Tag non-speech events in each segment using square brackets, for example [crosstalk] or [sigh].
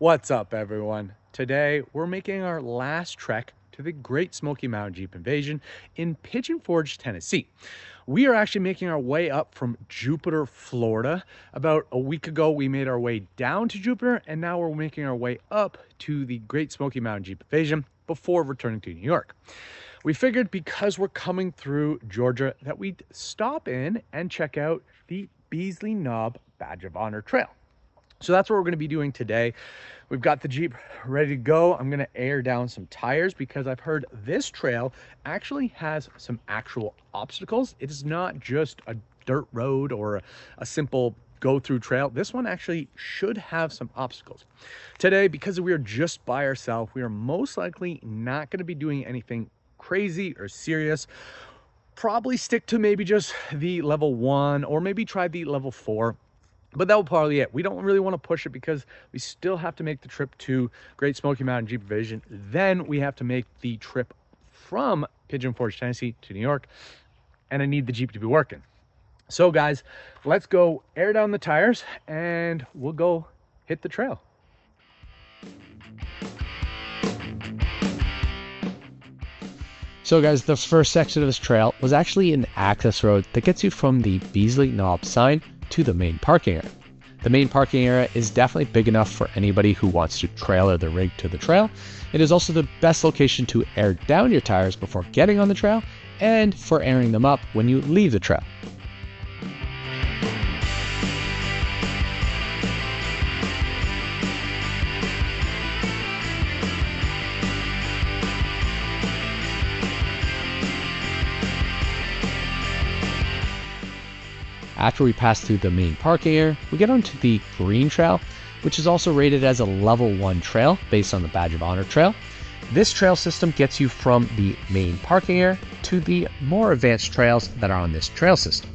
What's up everyone? Today we're making our last trek to the Great Smoky Mountain Jeep Invasion in Pigeon Forge, Tennessee. We are actually making our way up from Jupiter, Florida. About a week ago, we made our way down to Jupiter, and now we're making our way up to the Great Smoky Mountain Jeep Invasion before returning to New York. We figured because we're coming through Georgia that we'd stop in and check out the Beasley Knob Badge of Honor Trail. So that's what we're going to be doing today. We've got the Jeep ready to go. I'm going to air down some tires because I've heard this trail actually has some actual obstacles. It is not just a dirt road or a simple go through trail. This one actually should have some obstacles. Today, because we are just by ourselves, we are most likely not going to be doing anything crazy or serious. Probably stick to maybe just the level one or maybe try the level four but that will probably it. We don't really want to push it because we still have to make the trip to Great Smoky Mountain Jeep Invasion. Then we have to make the trip from Pigeon Forge, Tennessee to New York. And I need the Jeep to be working. So guys, let's go air down the tires and we'll go hit the trail. So guys, the first section of this trail was actually an access road that gets you from the Beasley Knob sign to the main parking area. The main parking area is definitely big enough for anybody who wants to trailer the rig to the trail. It is also the best location to air down your tires before getting on the trail and for airing them up when you leave the trail. After we pass through the main parking area, we get onto the Green Trail, which is also rated as a level 1 trail based on the Badge of Honor trail. This trail system gets you from the main parking area to the more advanced trails that are on this trail system.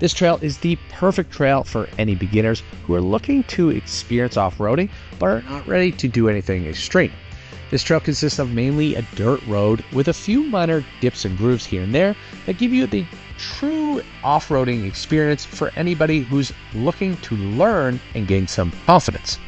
This trail is the perfect trail for any beginners who are looking to experience off-roading but are not ready to do anything extreme. This trail consists of mainly a dirt road with a few minor dips and grooves here and there that give you the true off roading experience for anybody who's looking to learn and gain some confidence.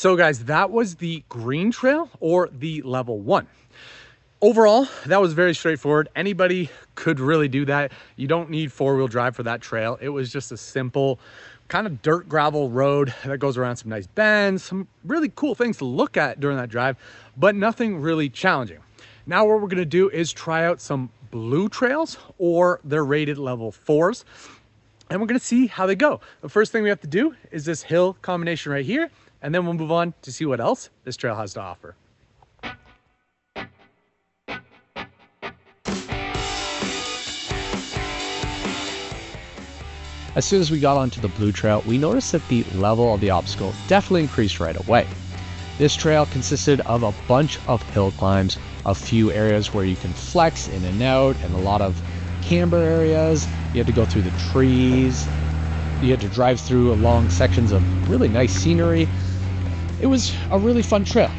So guys, that was the green trail or the level one. Overall, that was very straightforward. Anybody could really do that. You don't need four-wheel drive for that trail. It was just a simple kind of dirt gravel road that goes around some nice bends, some really cool things to look at during that drive, but nothing really challenging. Now what we're gonna do is try out some blue trails or they're rated level fours and we're gonna see how they go. The first thing we have to do is this hill combination right here and then we'll move on to see what else this trail has to offer. As soon as we got onto the blue trail, we noticed that the level of the obstacle definitely increased right away. This trail consisted of a bunch of hill climbs, a few areas where you can flex in and out, and a lot of camber areas. You had to go through the trees. You had to drive through long sections of really nice scenery. It was a really fun trail.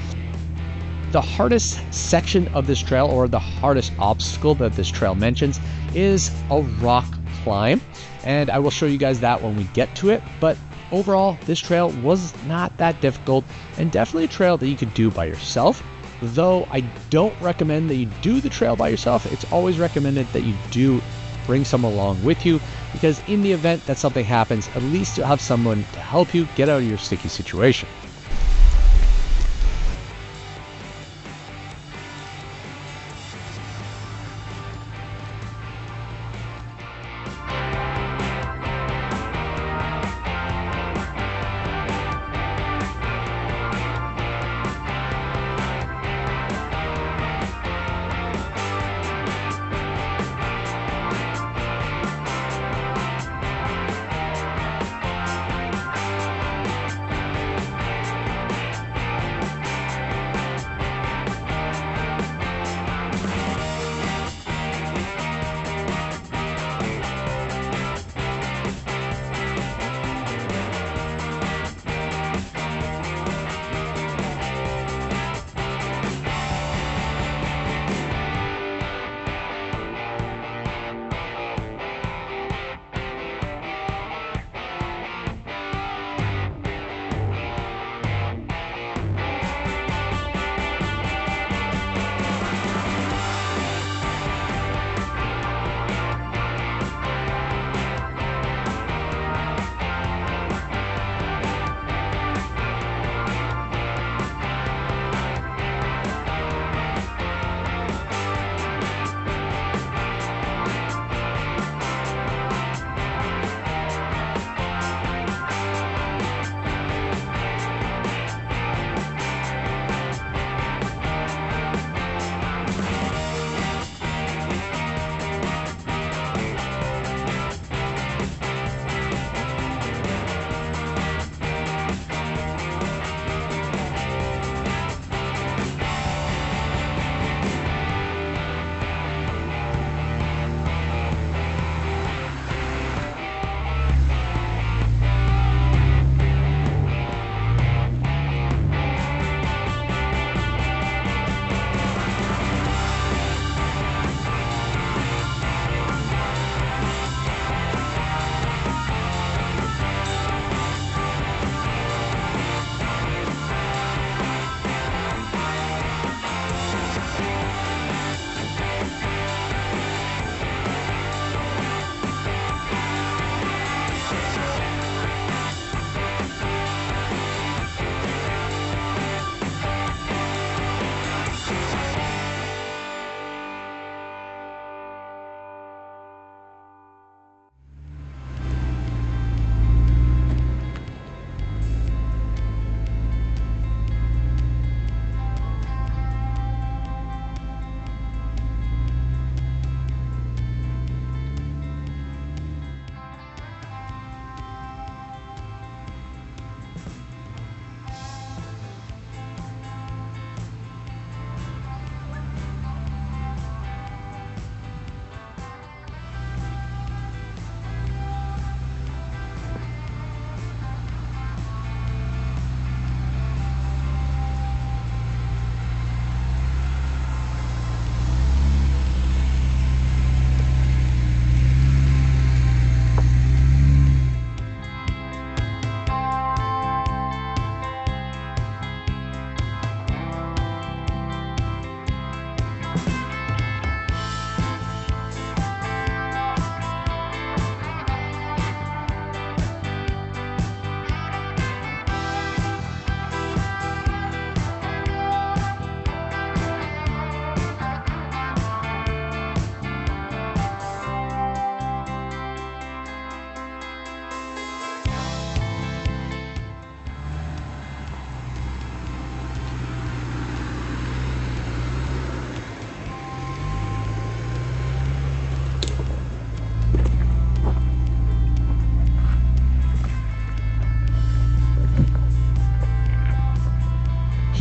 The hardest section of this trail, or the hardest obstacle that this trail mentions, is a rock climb. And I will show you guys that when we get to it. But overall, this trail was not that difficult and definitely a trail that you could do by yourself. Though I don't recommend that you do the trail by yourself, it's always recommended that you do bring someone along with you because in the event that something happens, at least you'll have someone to help you get out of your sticky situation.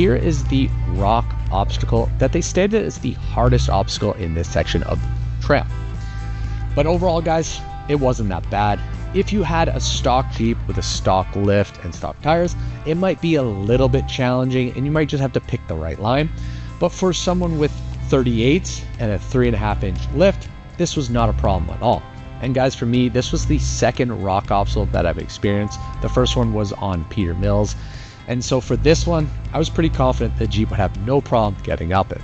Here is the rock obstacle that they stated is the hardest obstacle in this section of trail. But overall, guys, it wasn't that bad. If you had a stock Jeep with a stock lift and stock tires, it might be a little bit challenging and you might just have to pick the right line. But for someone with 38s and a 3.5 inch lift, this was not a problem at all. And guys, for me, this was the second rock obstacle that I've experienced. The first one was on Peter Mills. And so for this one, I was pretty confident that Jeep would have no problem getting up it.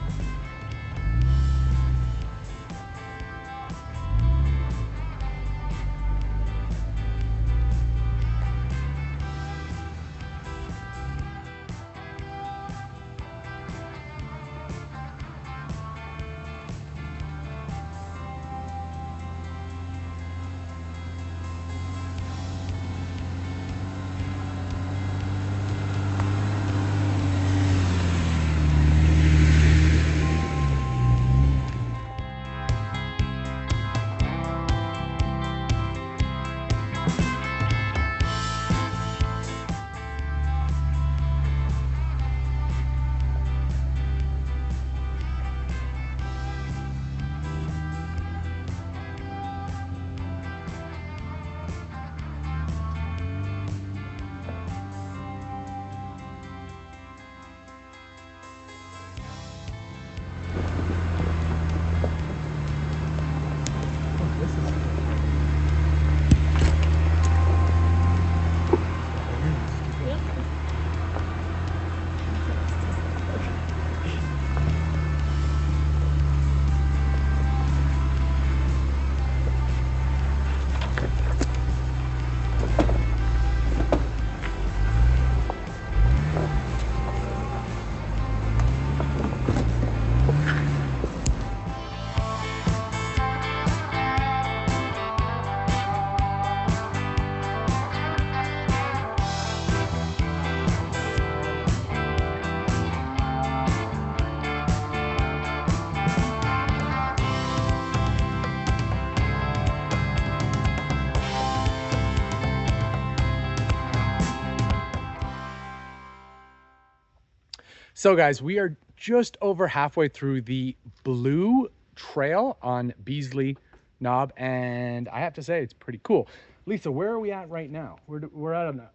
So, guys, we are just over halfway through the Blue Trail on Beasley Knob, and I have to say it's pretty cool. Lisa, where are we at right now? We're, we're at a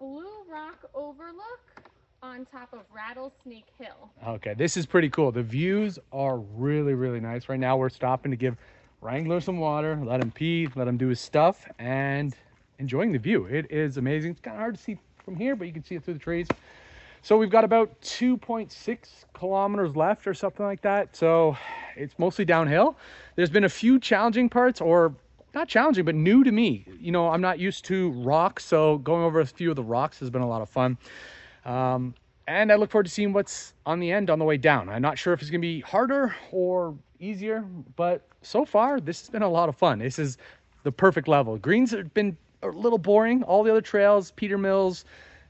Blue Rock Overlook on top of Rattlesnake Hill. Okay, this is pretty cool. The views are really, really nice. Right now, we're stopping to give Wrangler some water, let him pee, let him do his stuff, and enjoying the view. It is amazing. It's kind of hard to see from here, but you can see it through the trees. So we've got about 2.6 kilometers left or something like that. So it's mostly downhill. There's been a few challenging parts or not challenging, but new to me. You know, I'm not used to rocks. So going over a few of the rocks has been a lot of fun. Um, and I look forward to seeing what's on the end on the way down. I'm not sure if it's going to be harder or easier, but so far this has been a lot of fun. This is the perfect level. Greens have been a little boring. All the other trails, Peter Mills,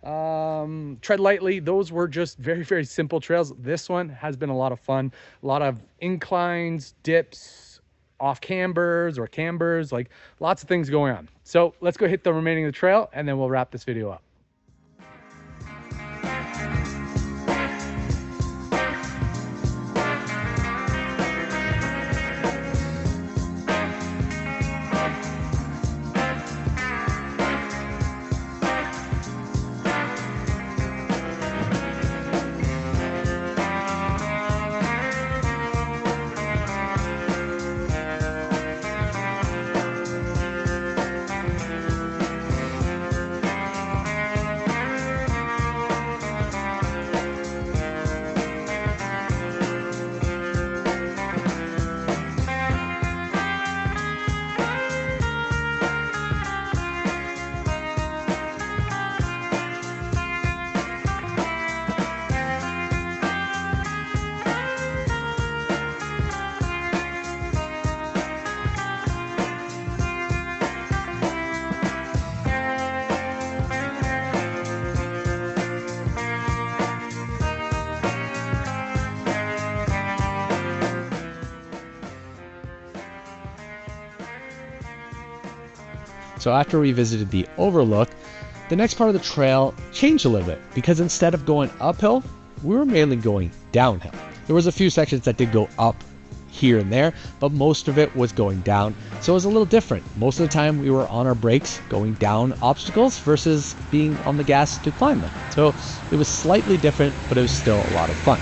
um, tread lightly. Those were just very, very simple trails. This one has been a lot of fun. A lot of inclines, dips, off cambers or cambers, like lots of things going on. So let's go hit the remaining of the trail and then we'll wrap this video up. So after we visited the overlook, the next part of the trail changed a little bit because instead of going uphill, we were mainly going downhill. There was a few sections that did go up here and there, but most of it was going down. So it was a little different. Most of the time we were on our brakes going down obstacles versus being on the gas to climb them. So it was slightly different, but it was still a lot of fun.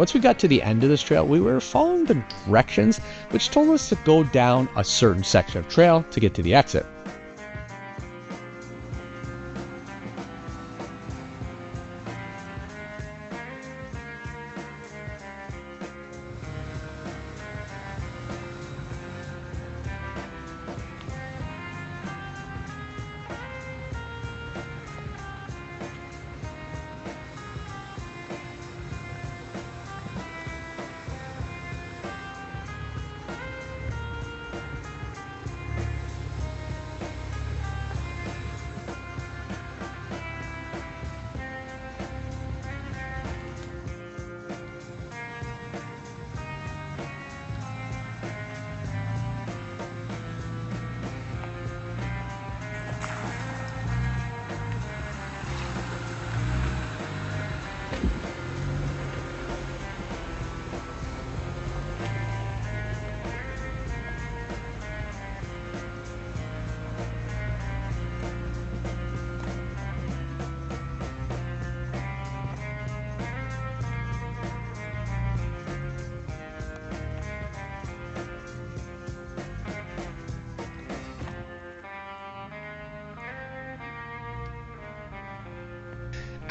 Once we got to the end of this trail, we were following the directions which told us to go down a certain section of trail to get to the exit.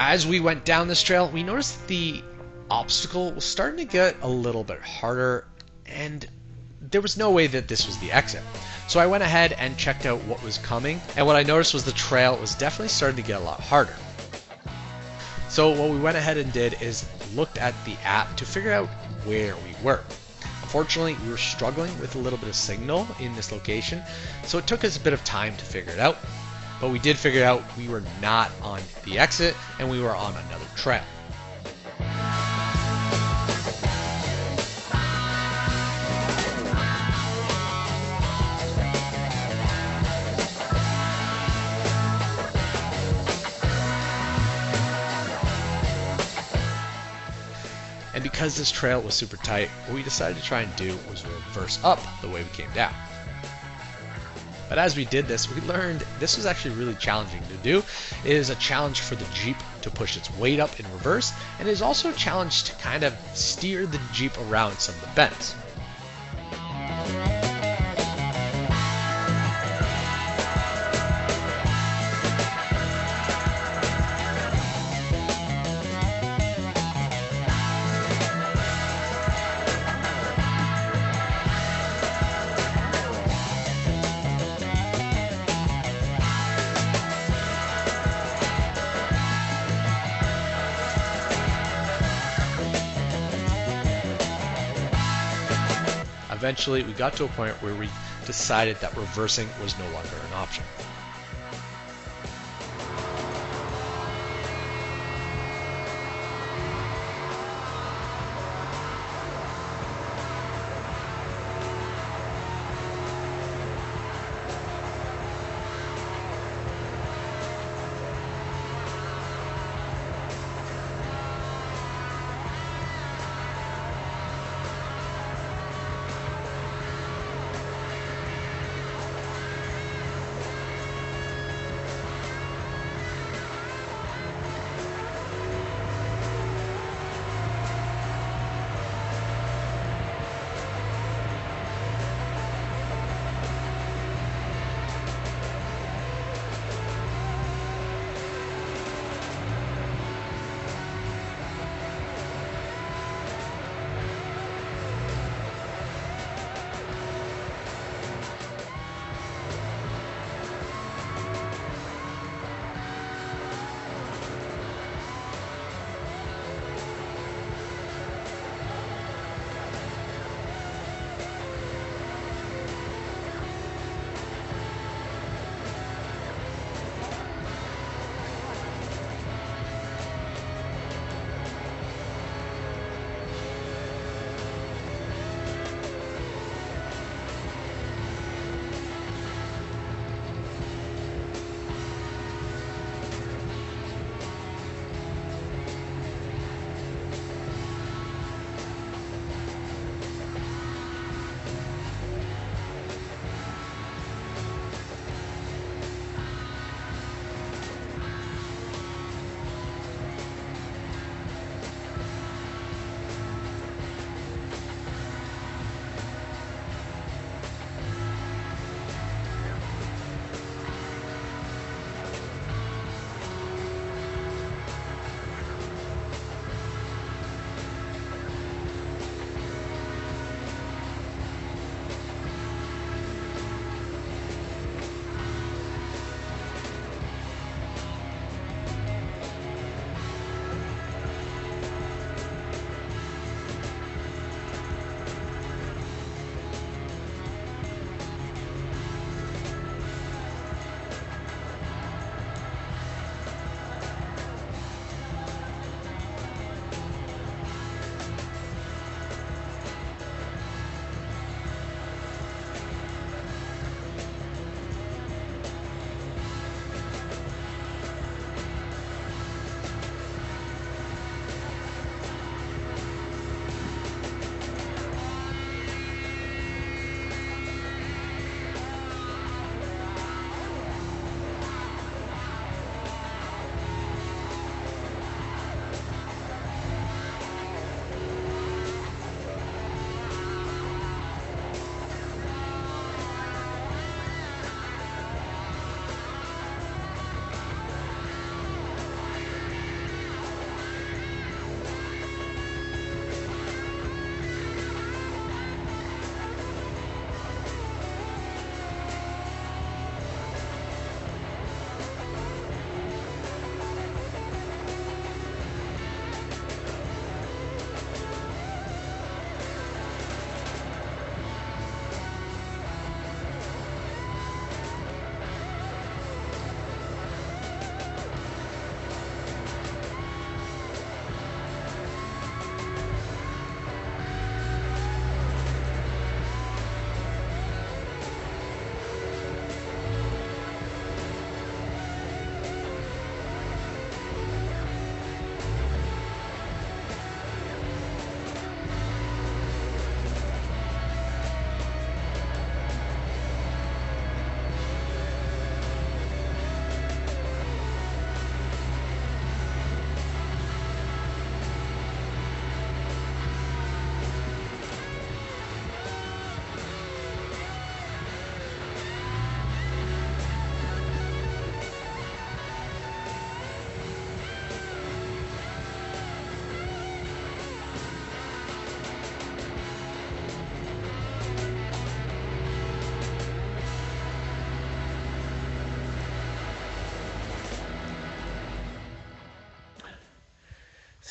As we went down this trail, we noticed the obstacle was starting to get a little bit harder, and there was no way that this was the exit. So I went ahead and checked out what was coming, and what I noticed was the trail was definitely starting to get a lot harder. So what we went ahead and did is looked at the app to figure out where we were. Unfortunately, we were struggling with a little bit of signal in this location, so it took us a bit of time to figure it out. But we did figure out we were not on the exit and we were on another trail. And because this trail was super tight, what we decided to try and do was reverse up the way we came down. But as we did this, we learned this was actually really challenging to do. It is a challenge for the Jeep to push its weight up in reverse, and it is also a challenge to kind of steer the Jeep around some of the bends. Eventually, we got to a point where we decided that reversing was no longer an option.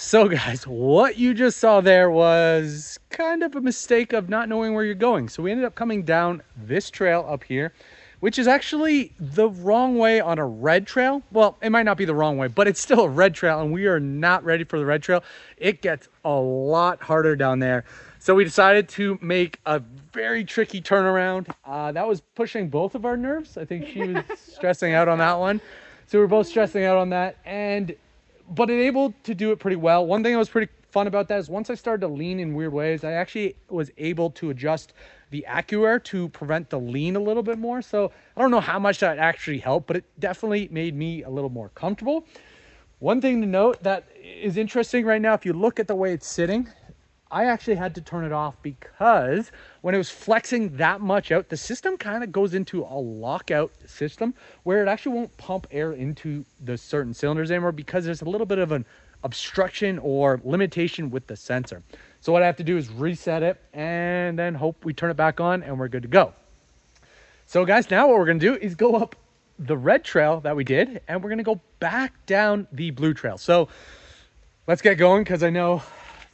So guys, what you just saw there was kind of a mistake of not knowing where you're going. So we ended up coming down this trail up here, which is actually the wrong way on a red trail. Well, it might not be the wrong way, but it's still a red trail and we are not ready for the red trail. It gets a lot harder down there. So we decided to make a very tricky turnaround. Uh, that was pushing both of our nerves. I think she was [laughs] stressing out on that one. So we are both stressing out on that. And but able to do it pretty well. One thing that was pretty fun about that is once I started to lean in weird ways, I actually was able to adjust the AccuAir to prevent the lean a little bit more. So I don't know how much that actually helped, but it definitely made me a little more comfortable. One thing to note that is interesting right now, if you look at the way it's sitting, I actually had to turn it off because when it was flexing that much out, the system kind of goes into a lockout system where it actually won't pump air into the certain cylinders anymore because there's a little bit of an obstruction or limitation with the sensor. So what I have to do is reset it and then hope we turn it back on and we're good to go. So guys, now what we're gonna do is go up the red trail that we did and we're gonna go back down the blue trail. So let's get going because I know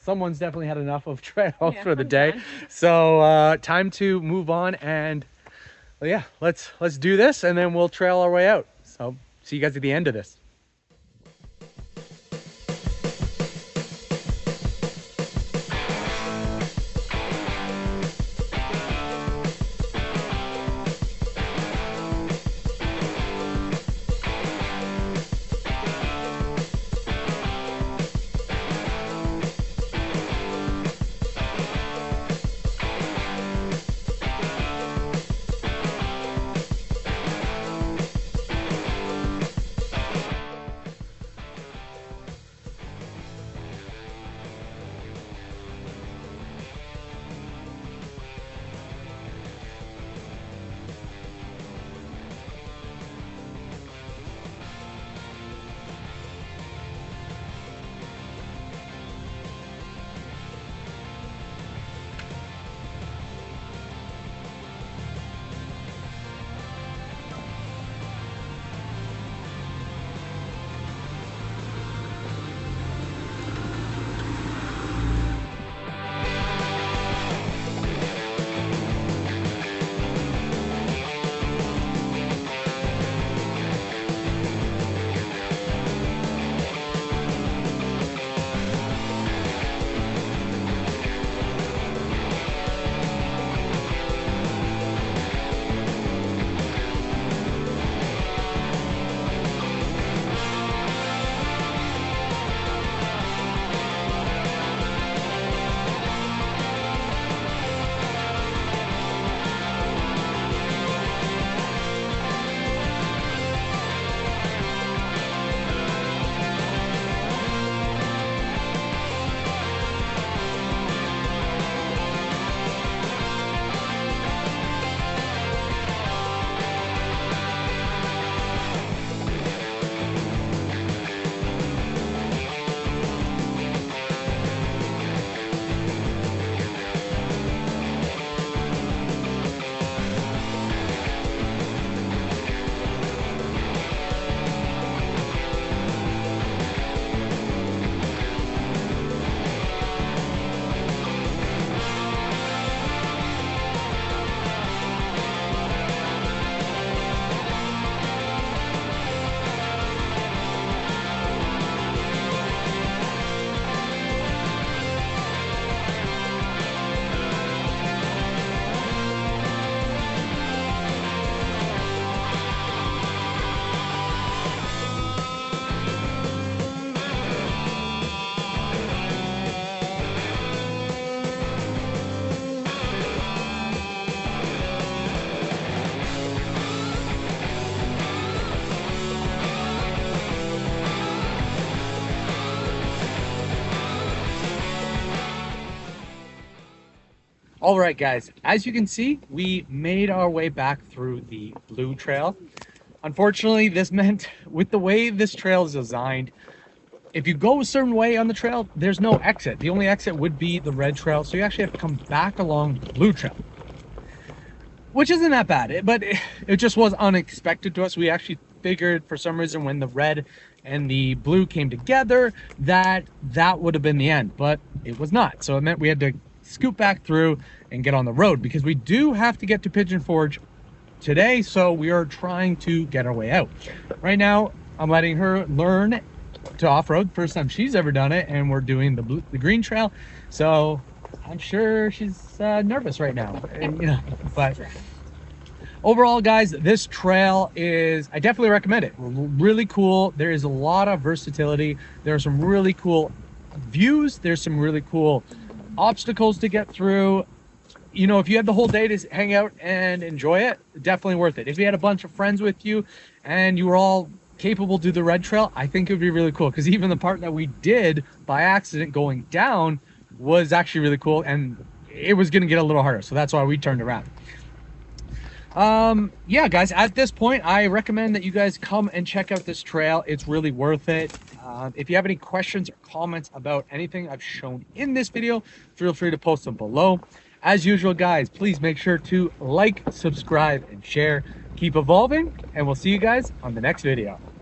someone's definitely had enough of trails yeah, [laughs] for the day. Done. So uh, time to move on and well, yeah, let's let's do this and then we'll trail our way out. So see you guys at the end of this. All right, guys, as you can see, we made our way back through the blue trail. Unfortunately, this [laughs] meant with the way this trail is designed, if you go a certain way on the trail, there's no exit. The only exit would be the red trail. So you actually have to come back along the blue trail, which isn't that bad, but it, [laughs] it just was unexpected to us. We actually figured for some reason when the red and the blue came together, that that would have been the end, but it was not. So it meant we had to scoot back through and get on the road because we do have to get to Pigeon Forge today. So we are trying to get our way out. Right now, I'm letting her learn to off-road. First time she's ever done it, and we're doing the blue, the green trail. So I'm sure she's uh, nervous right now, and, you know, but overall guys this trail is i definitely recommend it really cool there is a lot of versatility there are some really cool views there's some really cool obstacles to get through. You know if you had the whole day to hang out and enjoy it definitely worth it. If you had a bunch of friends with you and you were all capable to do the red trail i think it would be really cool. Because even the part that we did by accident going down was actually really cool and it was going to get a little harder. So that's why we turned around. Um yeah guys at this point i recommend that you guys come and check out this trail. It's really worth it uh, if you have any questions or comments about anything i've shown in this video feel free to post them below. As usual guys please make sure to like subscribe and share. Keep evolving and we'll see you guys on the next video